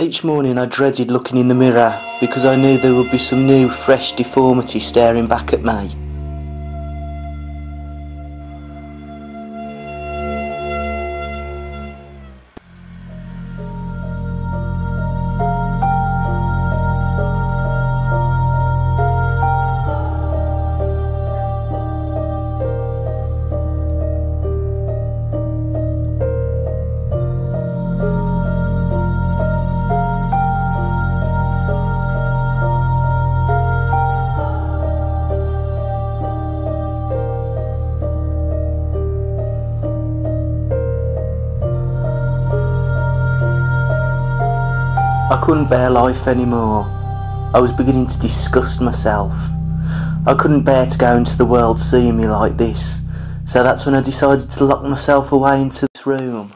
Each morning I dreaded looking in the mirror because I knew there would be some new, fresh deformity staring back at me. Couldn't bear life anymore. I was beginning to disgust myself. I couldn't bear to go into the world seeing me like this, so that's when I decided to lock myself away into this room.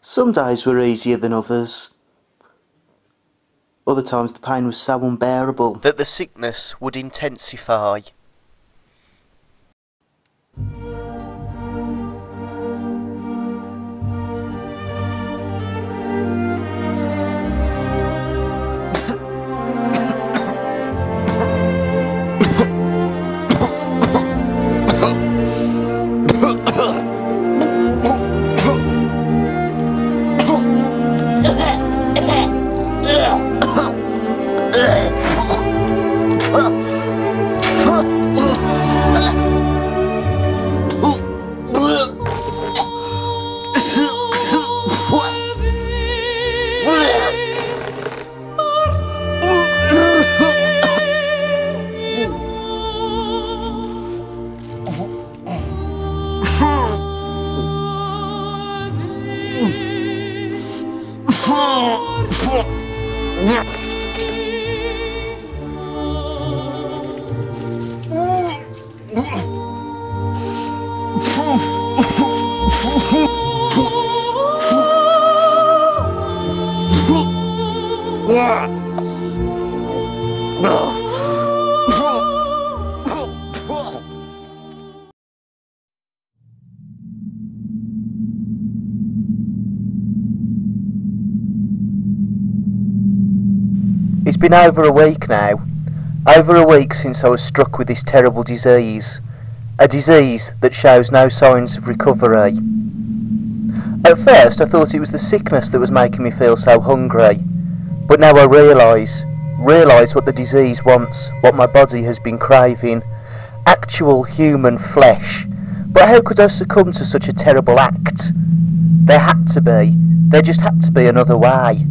Some days were easier than others. Other times the pain was so unbearable that the sickness would intensify. Нет. It's been over a week now. Over a week since I was struck with this terrible disease. A disease that shows no signs of recovery. At first I thought it was the sickness that was making me feel so hungry. But now I realise, realise what the disease wants, what my body has been craving. Actual human flesh. But how could I succumb to such a terrible act? There had to be. There just had to be another way.